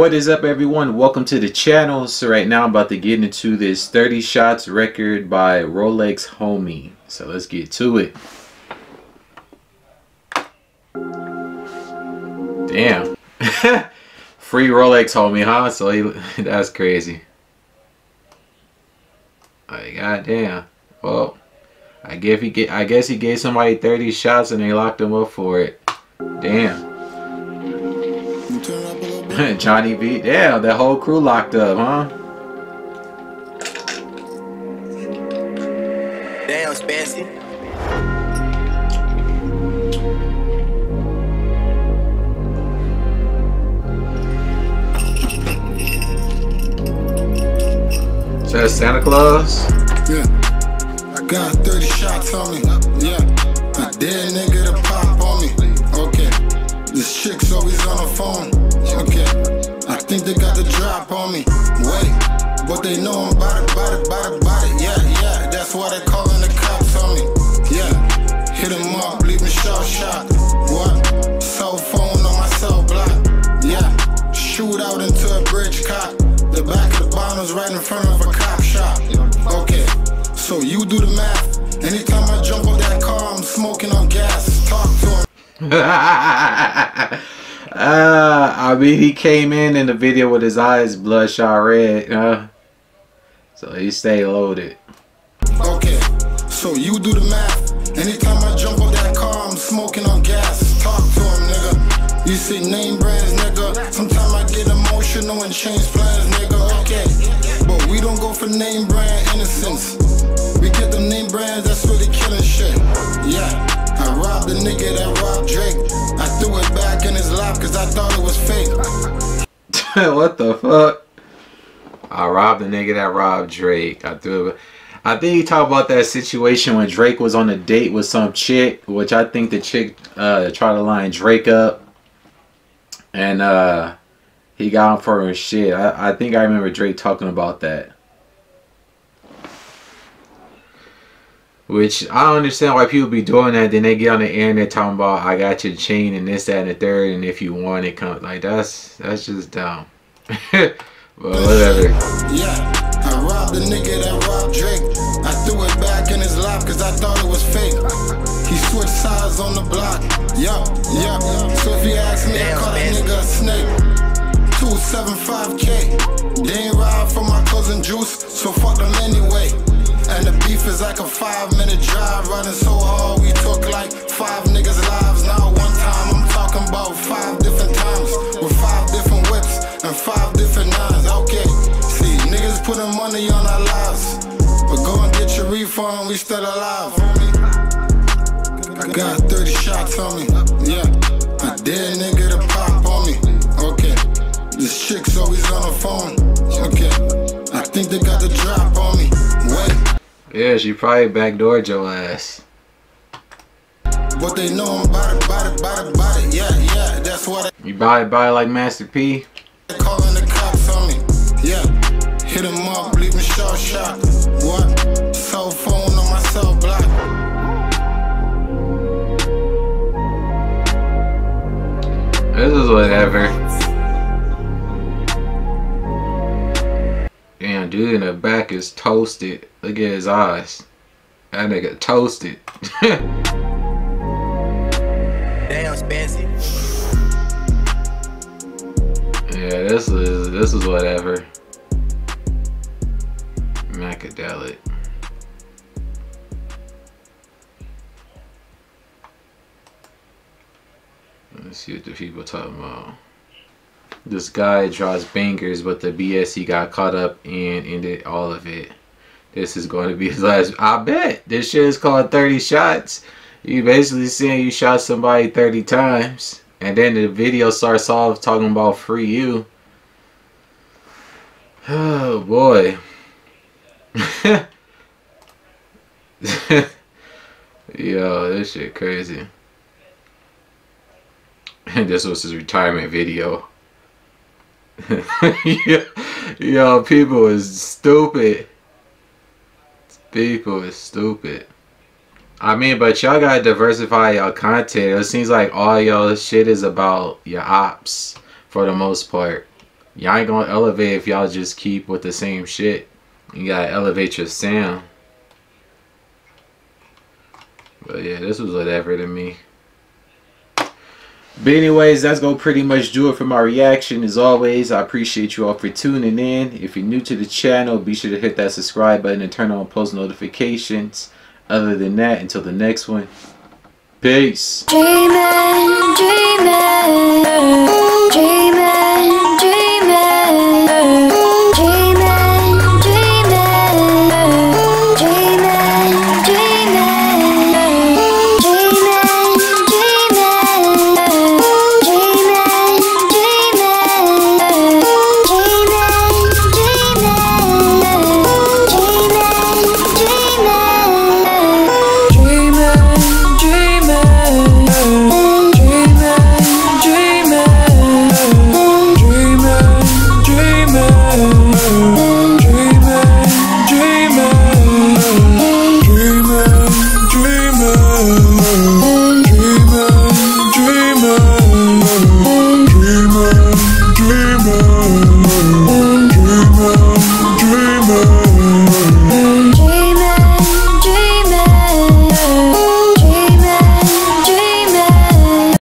What is up everyone? Welcome to the channel. So right now I'm about to get into this 30 shots record by Rolexx Homi. So let's get to it. Damn. Free Rolexx Homi, huh? So he, that's crazy. Like, goddamn. Well, I guess he get I guess he gave somebody 30 shots and they locked him up for it. Damn. Johnny B. Yeah, that whole crew locked up, huh? Damn, Spancy. Is that Santa Claus? Yeah. I got 30 shots on me. Yeah. A dead nigga to pop on me. Okay. This chick's always on the phone. Okay. I think they got the drop on me. Wait. But they know I'm about it, about it, about it, about it. Yeah, yeah. That's why they calling the cops on me. Yeah. Hit him up, leave me shot shot. What? Cell phone on my cell block. Yeah. Shoot out into a bridge cop. The back of the bottom's right in front of a cop shop. Okay, so you do the math. Uh, I mean, he came in in the video with his eyes bloodshot red, so he stayed loaded. Okay, so you do the math. Anytime I jump on that car, I'm smoking on gas. Talk to him, nigga. You see name brands, nigga. Sometimes I get emotional and change plans, nigga. Okay, but we don't go for name brand innocence. We get the name brands that's really killing shit. Yeah. I robbed the nigga what the fuck? I robbed the nigga that robbed Drake. I threw. I think he talked about that situation when Drake was on a date with some chick, which I think the chick uh, tried to line Drake up, and uh, he got him for his shit. I, I think I remember Drake talking about that. Which I don't understand why people be doing that. Then they get on the air and they're talking about I got your chain and this, that, and the third, and if you want it, come like that's that's just dumb. but whatever. Yeah, I robbed the nigga that robbed Drake. I threw it back in his lap cause I thought it was fake. He switched sides on the block. Yup, yup. So if he asks me, I call that nigga a snake. 275k. They ain't ride for my cousin Juice, so fuck is like a five minute drive, running so hard we took like five niggas' lives. Now one time I'm talking about five different times with five different whips and five different nines. Okay, see niggas putting money on our lives, but go and get your refund, we still alive. I got 30 shots on me, yeah. A dead nigga to pop on me, okay. This chick's always on the phone, okay. I think they got the drop on. Yeah, she probably backdoored your ass. But they know about it, about it, about it, about it. Yeah, yeah, that's what I You buy it, buy it like Master P. calling the cops on me. Yeah, hit him up, leave me short shot. What? Cell phone on my cell block. This is whatever. Dude in the back is toasted. Look at his eyes. That nigga toasted. Damn, Spancy. yeah, this is this is whatever. Macadelic. Let's see what the people talking about. This guy draws bangers, but the BS he got caught up in ended all of it. This is going to be his last. I bet this shit is called 30 shots. You basically saying you shot somebody 30 times, and then the video starts off talking about free you. Oh boy. Yo, this shit crazy. And this was his retirement video. yo, people is stupid. People is stupid. I mean, but y'all gotta diversify y'all content. It seems like all y'all shit is about your ops for the most part. Y'all ain't gonna elevate if y'all just keep with the same shit. You gotta elevate your sound. But yeah, this was whatever to me. But anyways, that's gonna pretty much do it for my reaction. As always, I appreciate you all for tuning in. If you're new to the channel, be sure to hit that subscribe button and turn on post notifications. Other than that, until the next one, peace. Dreaming, dreaming.